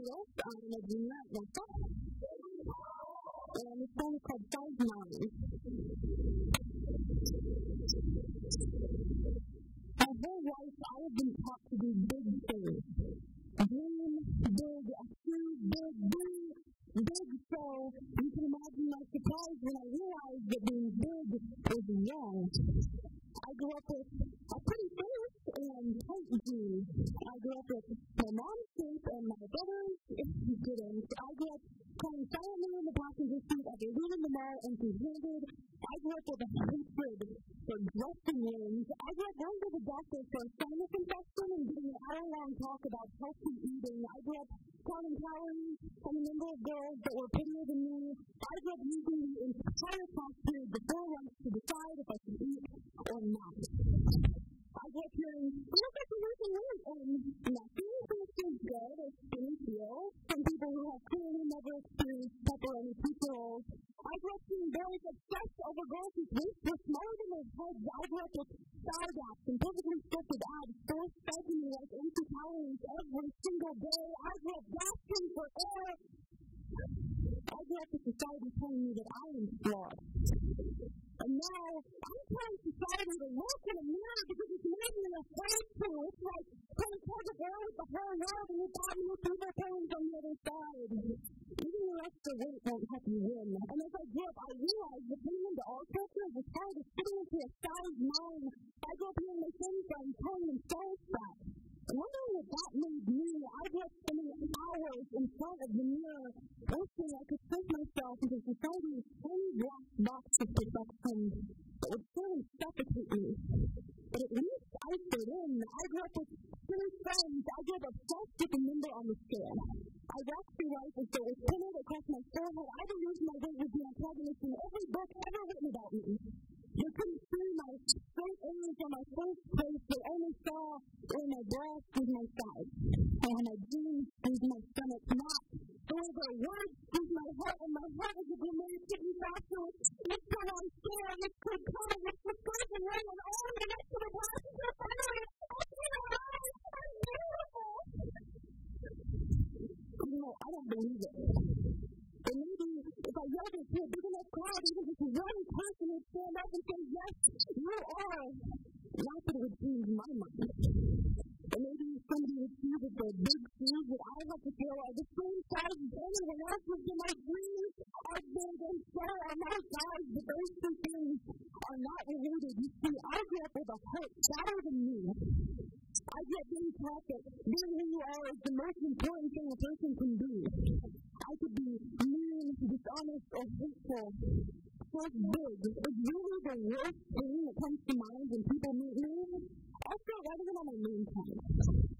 Yes, I'm a junior at Western. And song is called Size 9. My whole life, I have been taught to do big things. Dream big, achieve big, do big. So you can imagine my surprise when I realized that being big was wrong. I grew up with a pretty face and tight jeans. I grew up with my mom's shape and my brother's didn't. I grew up playing silently in the passenger seat of a room in the mall and handed. I grew up with a hatred for dressing rooms. I grew up going to the doctor for a sinus infection and getting an hour-long talk about healthy eating. I grew up counting calories and the number of girls that were prettier than me. I grew up using the entire class period before lunch to decide if I should eat or not. I grew up seeing boys obsessed over girls whose waists were smaller than their heads. I grew up with thigh gaps and perfectly sculpted abs force fed me like empty calories every single day. I grew up gasping for air. I grew up with society telling me that I am flawed. And now I'm telling society to look in a mirror because it's made me afraid to. It's like playing tug of war with the whole world and you got me with people pains on the other side. Even your extra weight won't help you win. And as I grew up, I realized that fitting into our culture is hard as fitting a size nine. I grew up hearing my friends friends calling themselves fat. Wondering what that made me, I grew up spending hours in front of the mirror wishing I could fit myself into society's tiny black box of perfection that would surely suffocate me. But at least I fit in. I grew up with three friends. I grew up obsessed with the number on the scale. I through life as though it was printed across my forehead. I believed my weight would be antagonist in every book ever written about me. You couldn't see my straight A's on my first face. They only saw where my breast was my side, believe it. And maybe if I yelled into a big enough crowd, even just one person would stand up and say, Yes, you are. Not that it would change my mind. And maybe somebody would see that the big shoes that I have to fill are the same size as anyone else's, and my I up being taught that being who you are is the most important thing a person can be. I could be mean, dishonest, or hateful. First big is really the worst thing that comes to mind when people meet me. Also, rather than on my name tag.